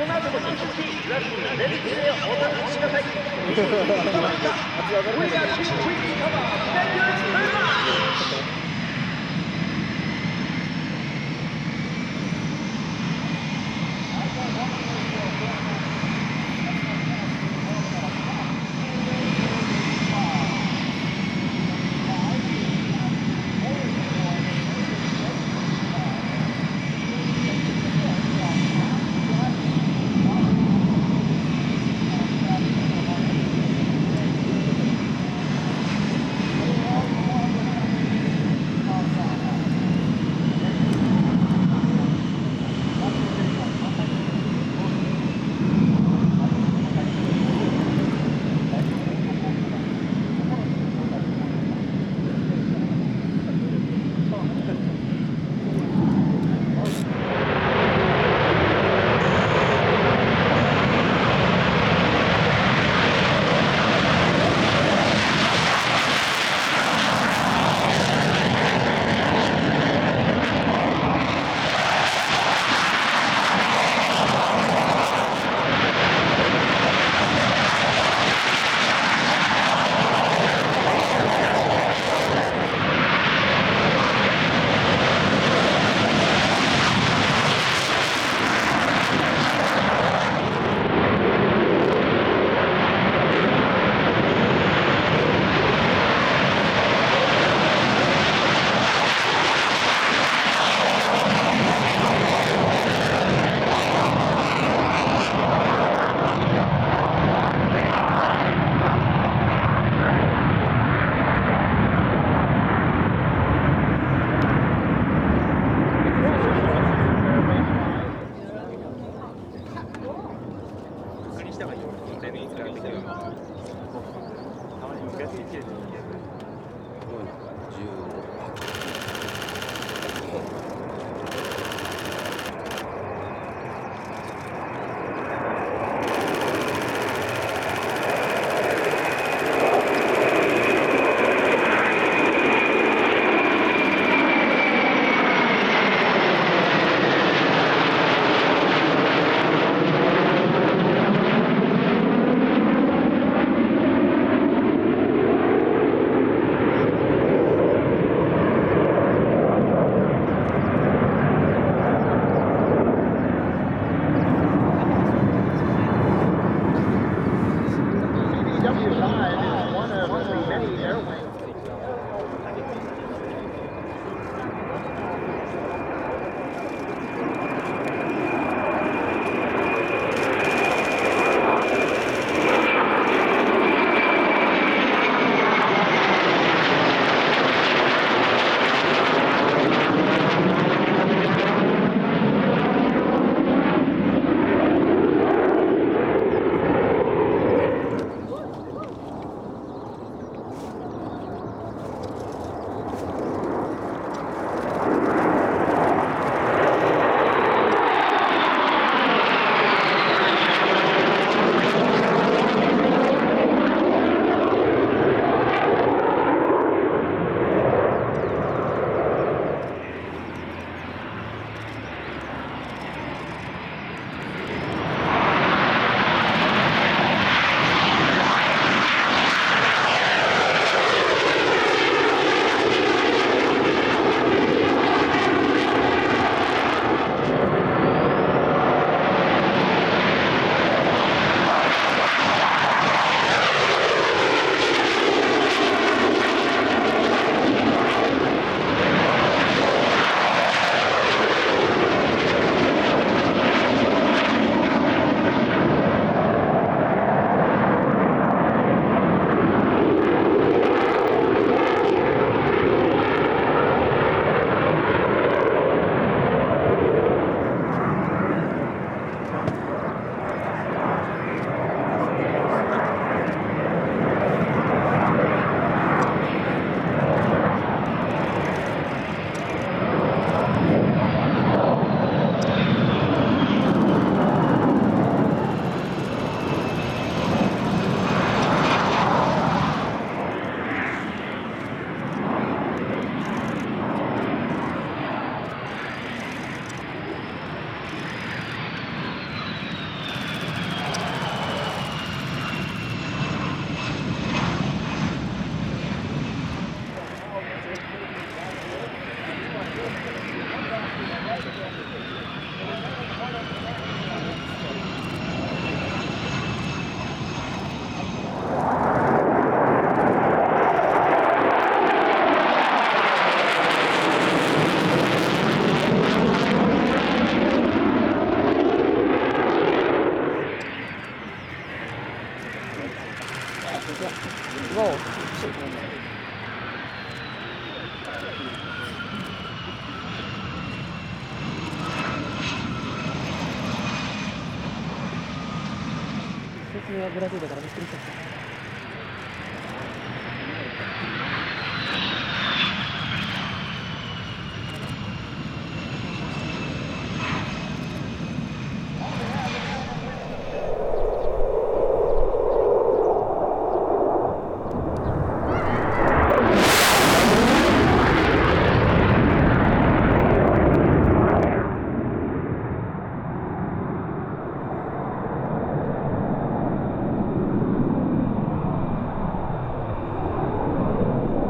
この後も引き続きラッキーレディーでお楽しみください止まった We are Quick Cover Thank you very much たいい使きたまに昔見てるのにる15肉，是。मी बऱ्याच होत्या करा तुम्ही